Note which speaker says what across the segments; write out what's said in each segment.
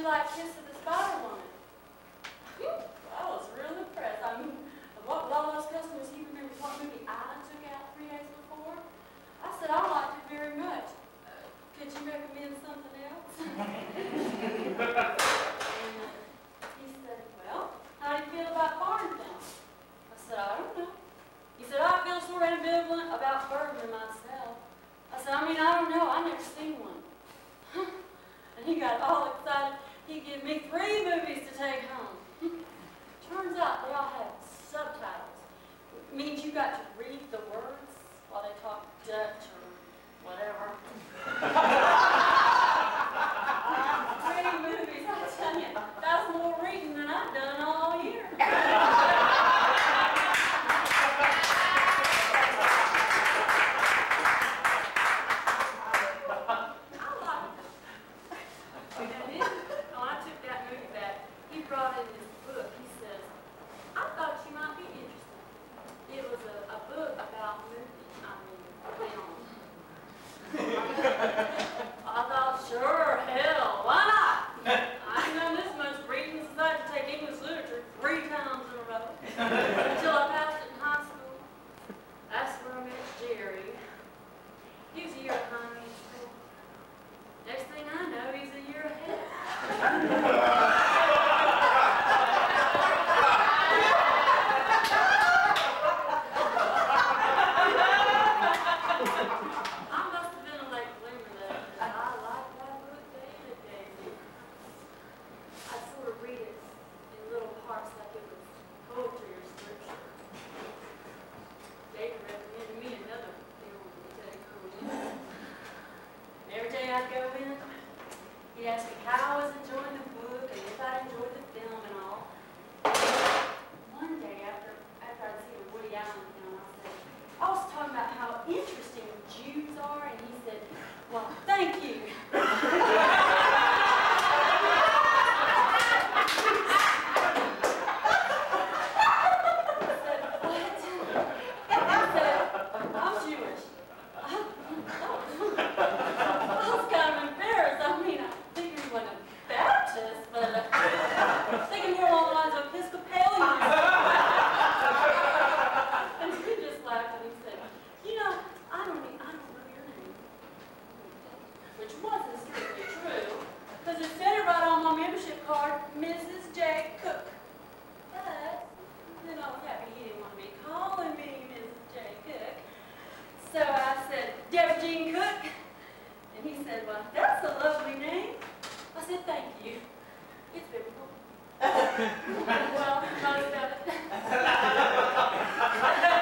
Speaker 1: Kiss of the Spider Woman. I was real impressed. I mean, what, with all those customers, he remembers what movie I took out three days before. I said, I liked it very much. Uh, Could you recommend something else? And, He said, well, how do you feel about Farmville? I said, I don't know. He said, I feel sort of ambivalent about Bergman myself. I said, I mean, I don't know, I never seen one. And he got all excited. He gave me three movies to take home. Turns out they all have subtitles. It means you got to read the words while they talk Dutch or whatever. Mrs. J. Cook. Oh, but then I was happy he didn't want to be calling me Mrs. J. Cook. So I said, Deborah Jean Cook. And he said, well, that's a lovely name. I said, thank you. It's biblical. well, most of it.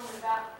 Speaker 1: the about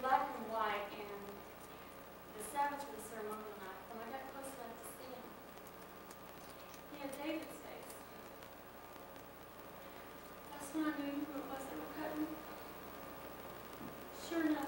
Speaker 1: black and white, and the Sabbath was ceremonial night. When I got close enough to see him, he had David's face. That's when I knew you were wasn't cutting. Sure enough,